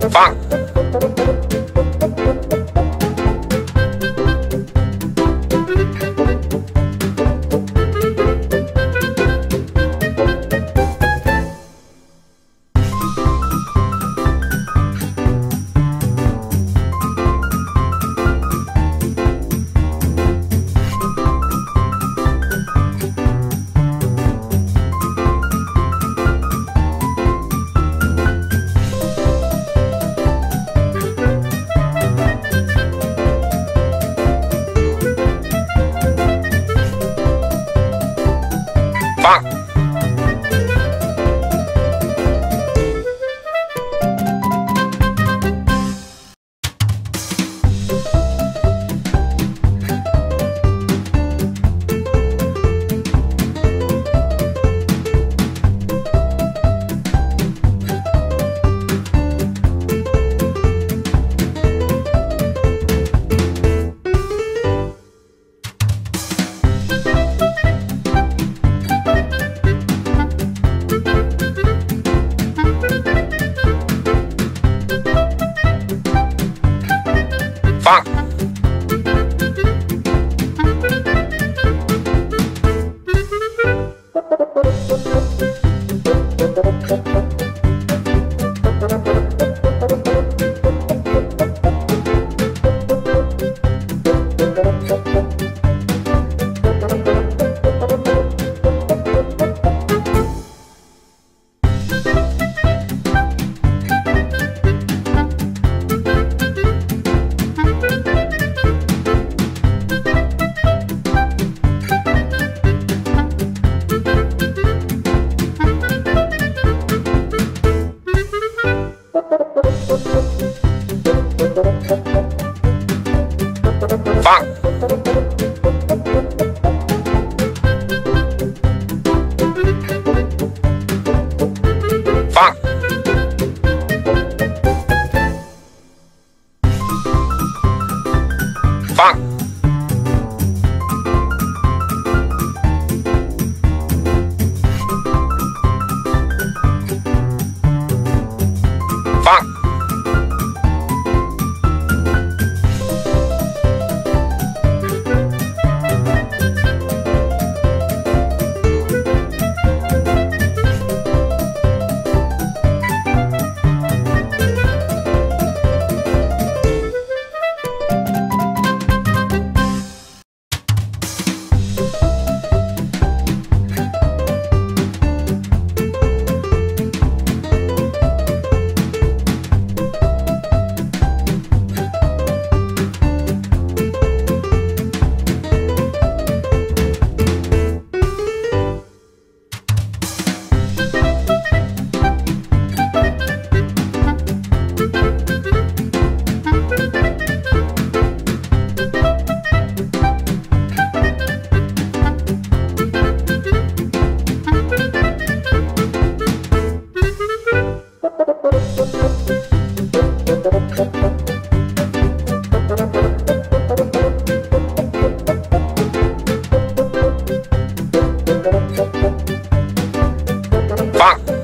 Funk. Bonk.